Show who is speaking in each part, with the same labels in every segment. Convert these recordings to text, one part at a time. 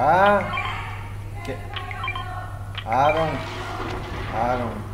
Speaker 1: Ah. ¿Qué? Aaron. Aaron.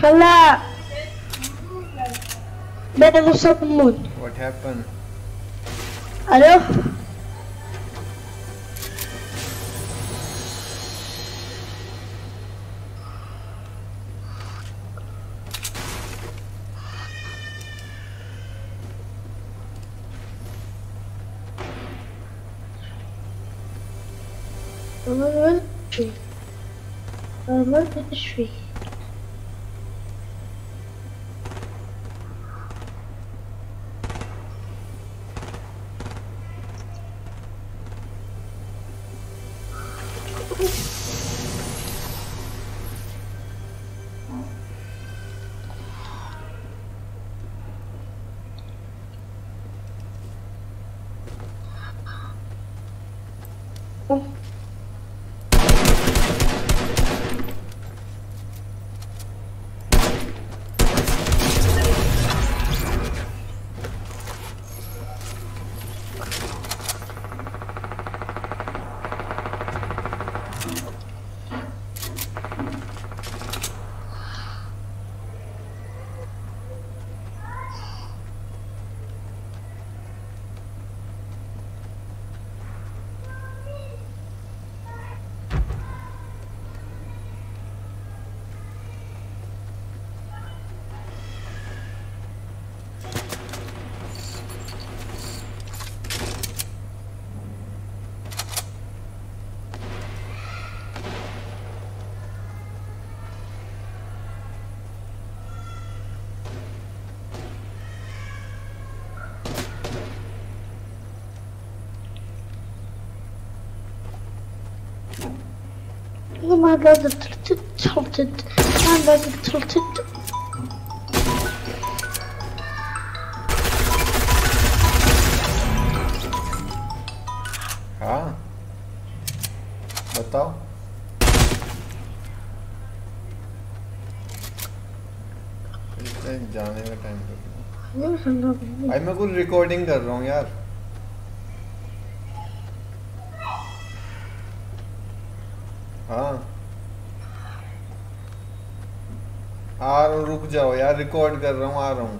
Speaker 2: Hala! Ben, what's up, Moon?
Speaker 1: What happened?
Speaker 2: Hello? Look at the tree. guys are tilted, tilted. My guys are tilted.
Speaker 1: हाँ बताओ जाने का time भाई मैं कर रहा हूँ यार आ रहा हूँ रुक जाओ यार रिकॉर्ड कर रहा हूँ आ रहा हूँ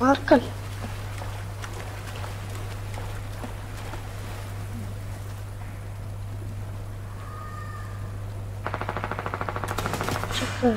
Speaker 2: Markel. Şoför.